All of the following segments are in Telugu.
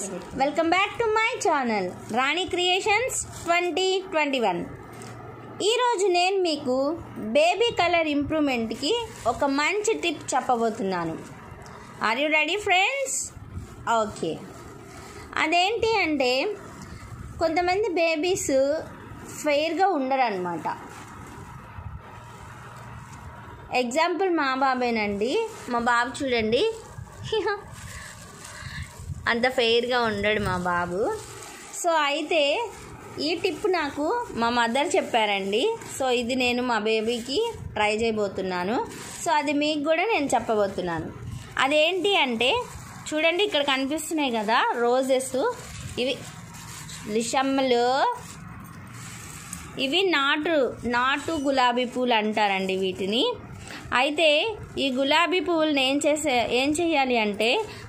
Friends welcome back to my channel Rani creations twenty twenty one ఈరోజు నేను మీకు బేబీ కలర్ ఇంప్రూవ్మెంట్కి ఒక మంచి టిప్ చెప్పబోతున్నాను. Are you ready friends okay అదేంటి అంటే కొంతమంది బేబీస్ ఫెయిర్గా ఉండరు అనమాట ఎగ్జాంపుల్ మా బాబేనండి మా బాబు చూడండి. అంత ఫెయిర్గా ఉండడు మా బాబు. సో అయితే ఈ టిప్ నాకు మా మదర్ చెప్పారండి. సో ఇది నేను మా బేబీకి ట్రై చేయబోతున్నాను. సో అది మీకు కూడా నేను చెప్పబోతున్నాను. అదేంటి అంటే చూడండి ఇక్కడ కనిపిస్తున్నాయి కదా రోజెస్ ఇవి లిషమ్మలు. ఇవి నాటు నాటు గులాబీ పూలు అంటారండి వీటిని. అయితే ఈ గులాబీ పువ్వులను ఏం చేసే ఏం చేయాలి అంటే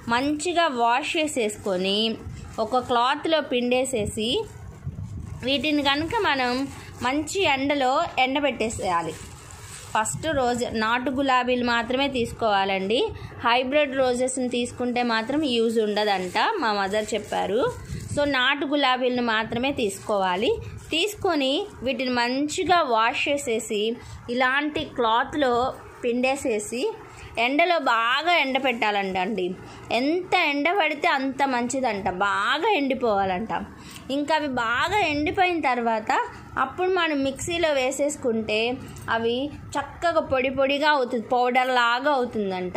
మంచిగా వాష్ చేసేసుకొని ఒక క్లాత్లో పిండేసేసి వీటిని కనుక మనం మంచి ఎండలో ఎండబెట్టేసేయాలి. ఫస్ట్ రోజు నాటు గులాబీలు మాత్రమే తీసుకోవాలండి. హైబ్రిడ్ రోజెస్ని తీసుకుంటే మాత్రం యూజ్ ఉండదంట మా మదర్ చెప్పారు. సో నాటు గులాబీలను మాత్రమే తీసుకోవాలి. తీసుకొని వీటిని మంచిగా వాష్ చేసేసి ఇలాంటి క్లాత్లో పిండేసేసి ఎండలో బాగా ఎండ పెట్టాలంట అండి ఎంత ఎండ పడితే అంత మంచిదంట. బాగా ఎండిపోవాలంట. ఇంకా అవి బాగా ఎండిపోయిన తర్వాత అప్పుడు మనం మిక్సీలో వేసేసుకుంటే అవి చక్కగా పొడి పొడిగా అవుతుంది. పౌడర్ లాగా అవుతుందంట.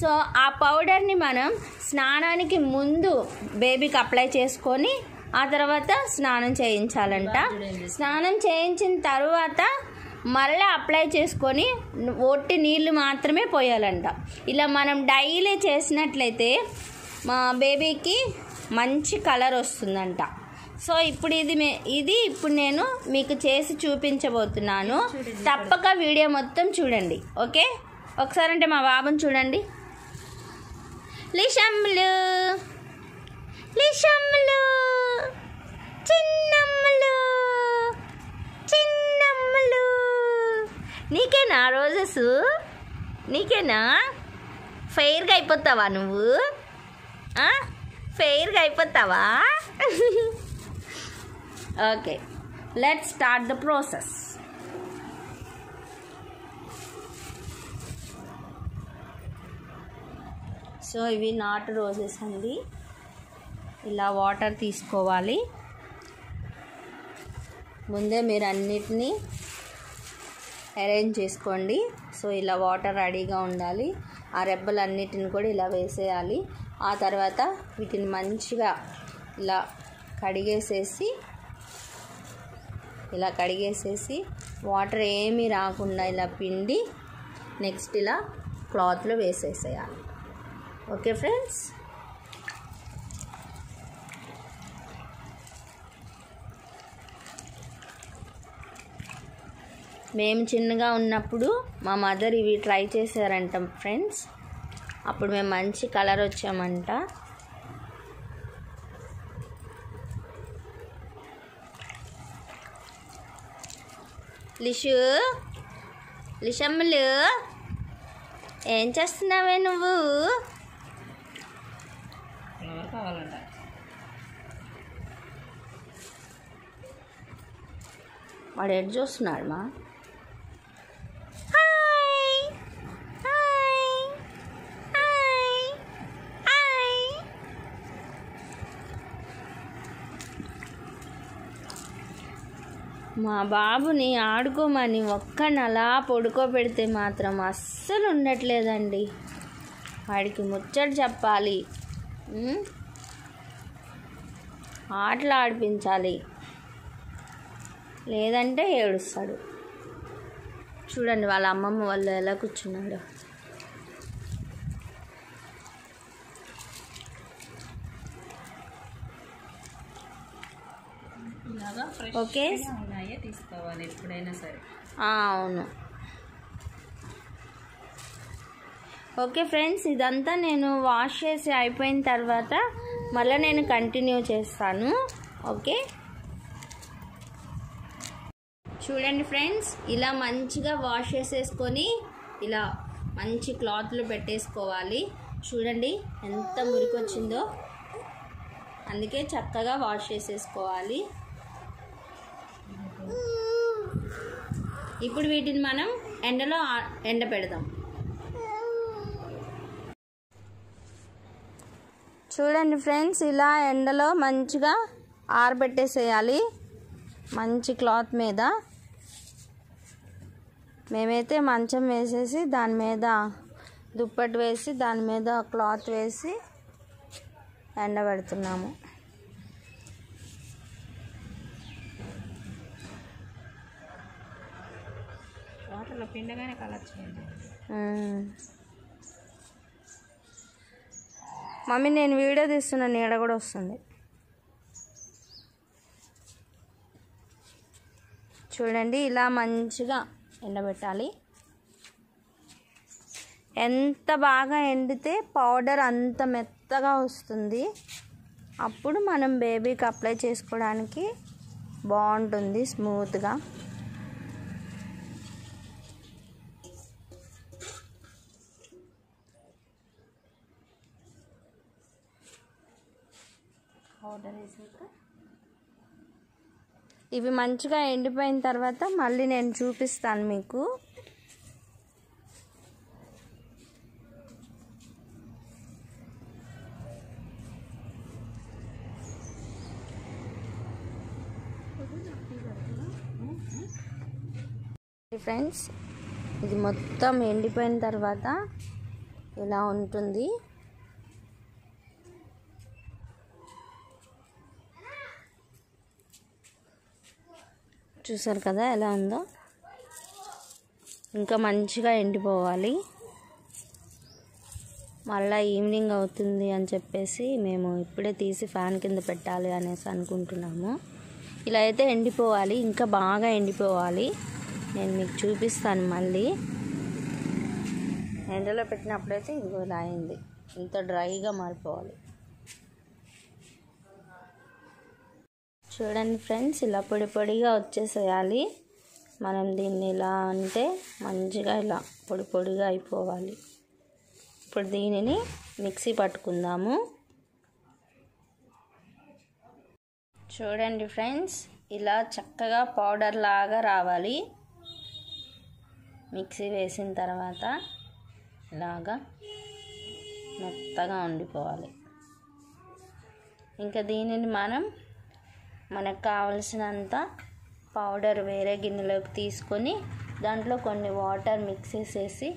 సో ఆ పౌడర్ని మనం స్నానానికి ముందు బేబీకి అప్లై చేసుకొని ఆ తర్వాత స్నానం చేయించాలంట. స్నానం చేయించిన తర్వాత మరలా అప్లై చేసుకొని ఒట్టి నీళ్ళు మాత్రమే పోయాలంట. ఇలా మనం డైలీ చేసినట్లయితే మా బేబీకి మంచి కలర్ వస్తుందంట. సో ఇప్పుడు ఇది మే ఇది ఇప్పుడు నేను మీకు చేసి చూపించబోతున్నాను. తప్పక వీడియో మొత్తం చూడండి. ఓకే? ఒకసారి అంటే మా బాబుని చూడండి. లిషమ్లు లిషమ్లు చిన్నమ్మలు నీకేనా రోజెస్? నీకేనా? ఫెయిర్గా అయిపోతావా నువ్వు? ఫెయిర్గా అయిపోతావా? Okay let start the process so ఇవి నాటు రోజెస్ అండి. ఇలా వాటర్ తీసుకోవాలి. ముందే మీరు అన్నిటినీ అరేంజ్ చేసుకోండి. సో ఇలా వాటర్ రెడీగా ఉండాలి. ఆ రెబ్బలు అన్నిటిని కూడా ఇలా వేసేయాలి. ఆ తర్వాత వీటిని మంచిగా ఇలా కడిగేసేసి ఇలా కడిగేసేసి వాటర్ ఏమీ రాకుండా ఇలా పిండి నెక్స్ట్ ఇలా క్లాత్లో వేసేసేయాలి. Okay friends? మేము చిన్నగా ఉన్నప్పుడు మా మదర్ ఇవి ట్రై చేశారంట ఫ్రెండ్స్. అప్పుడు మేము మంచి కలర్ వచ్చామంట. లిషు లిషమ్మలు ఏం చేస్తున్నావే నువ్వు? వాడు ఎటు చూస్తున్నాడు మా. మా బాబుని ఆడుకోమని ఒక్కని అలా పడుకోబెడితే మాత్రం అస్సలు ఉండట్లేదండి. వాడికి ముచ్చట చెప్పాలి? ఆటలు ఆడిపించాలి. లేదంటే ఏడుస్తాడు. చూడండి వాళ్ళ అమ్మమ్మ వాళ్ళు ఎలా కూర్చున్నాడు ఓకే. తీసుకోవాలి ఎప్పుడైనా సరే. అవును. ఓకే ఫ్రెండ్స్ ఇదంతా నేను వాష్ చేసి అయిపోయిన తర్వాత మళ్ళీ నేను కంటిన్యూ చేస్తాను. ఓకే? చూడండి ఫ్రెండ్స్ ఇలా మంచిగా వాష్ చేసేసుకొని ఇలా మంచి క్లాత్లో పెట్టేసుకోవాలి. చూడండి ఎంత మురికొచ్చిందో. అందుకే చక్కగా వాష్ చేసేసుకోవాలి. ఇప్పుడు వీటిని మనం ఎండలో ఎండ పెడదాం. చూడండి ఫ్రెండ్స్ ఇలా ఎండలో మంచిగా ఆరబెట్టేసేయాలి. మంచి క్లాత్ మీద. మేమైతే మంచం వేసేసి దాని మీద దుప్పటి వేసి దాని మీద క్లాత్ వేసి ఎండబెడుతున్నాము. పిండగానే కలర్ చేయండి మమ్మీ నేను వీడియో తీస్తున్నా నీడ కూడా వస్తుంది. చూడండి ఇలా మంచిగా ఎండబెట్టాలి. ఎంత బాగా ఎండితే పౌడర్ అంత మెత్తగా వస్తుంది. అప్పుడు మనం బేబీకి అప్లై చేసుకోవడానికి బాగుంటుంది స్మూత్గా. పౌడర్ వేసాక. ఇవి మంచిగా ఎండిపోయిన తర్వాత మళ్ళీ నేను చూపిస్తాను మీకు. ఫ్రెండ్స్ ఇది మొత్తం ఎండిపోయిన తర్వాత ఇలా ఉంటుంది. చూసారు కదా ఎలా ఉందో? ఇంకా మంచిగా ఎండిపోవాలి. మళ్ళీ ఈవినింగ్ అవుతుంది అని చెప్పేసి మేము ఇప్పుడే తీసి ఫ్యాన్ కింద పెట్టాలి అనేసి అనుకుంటున్నాము. ఇలా అయితే ఎండిపోవాలి ఇంకా బాగా ఎండిపోవాలి. నేను మీకు చూపిస్తాను మళ్ళీ. ఎండలో పెట్టినప్పుడైతే ఇంకో ఇలా అయింది. ఇంత డ్రైగా మారిపోవాలి. చూడండి ఫ్రెండ్స్ ఇలా పొడి పొడిగా వచ్చేసేయాలి. మనం దీన్ని ఇలా అంటే మంచిగా ఇలా పొడి పొడిగా అయిపోవాలి. ఇప్పుడు దీనిని మిక్సీ పట్టుకుందాము. చూడండి ఫ్రెండ్స్ ఇలా చక్కగా పౌడర్ లాగా రావాలి. మిక్సీ వేసిన తర్వాత ఇలాగా మెత్తగా ఉండిపోవాలి. ఇంకా దీనిని మనం మనకు కావలసినంత పౌడర్ వేరే గిన్నెలోకి తీసుకొని దాంట్లో కొన్ని వాటర్ మిక్స్ చేసేసి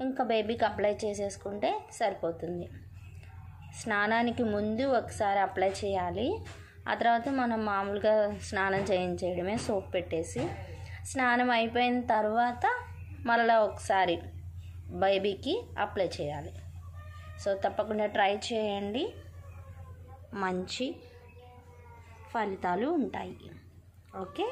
ఇంకా బేబీకి అప్లై చేసేసుకుంటే సరిపోతుంది. స్నానానికి ముందు ఒకసారి అప్లై చేయాలి. ఆ తర్వాత మనం మామూలుగా స్నానం చేయించేయడమే సోప్ పెట్టేసి స్నానం అయిపోయిన తర్వాత మళ్ళీ ఒకసారి బేబీకి అప్లై చేయాలి. సో తప్పకుండా ట్రై చేయండి. మంచి ఫలితాలు ఉంటాయి. ఓకే?